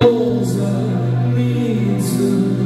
Holds me to